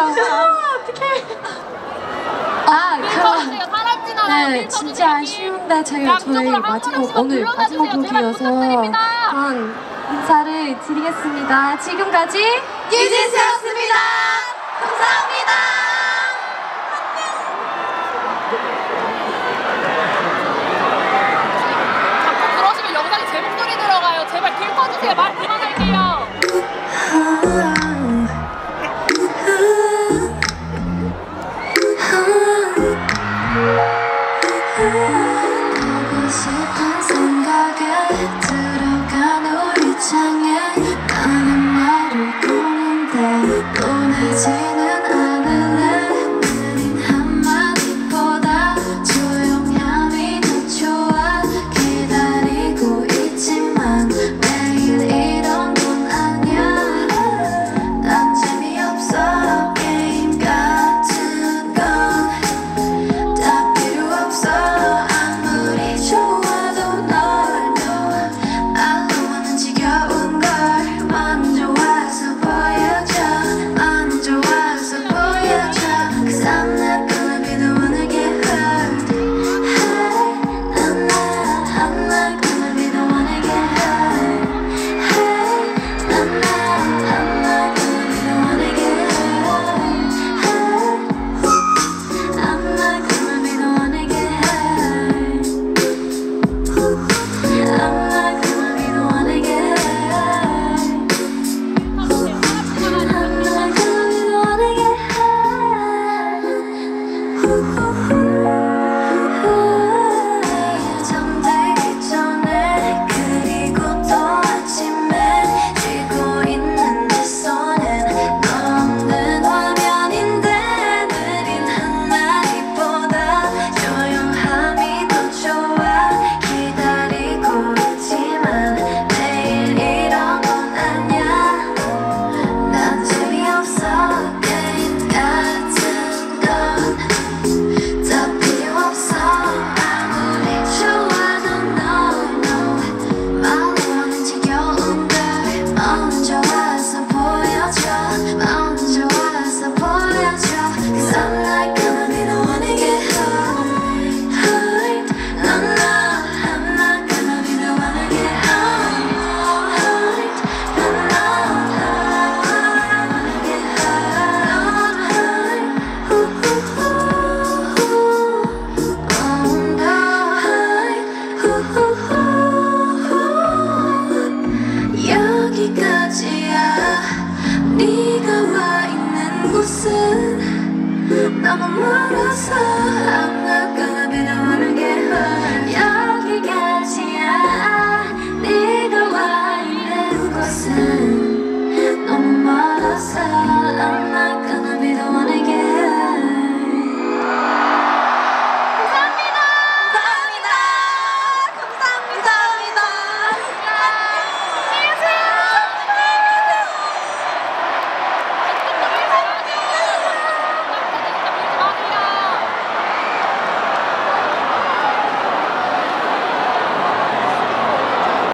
어떡해. 아, 그럼. 제가 살았진 않아요. 네, 진짜 아쉬운데 저희 저희 마지막 오늘 마지막 곡이어서 그런 인사를 드리겠습니다. 지금까지 유진스였습니다. 감사합니다. 가고 싶은 생각에 들어간 우리 창에 네가 와 있는 곳은 너무 멀어서 I'm not gonna